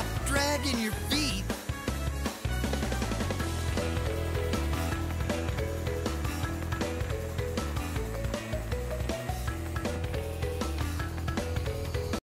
Stop dragging your feet.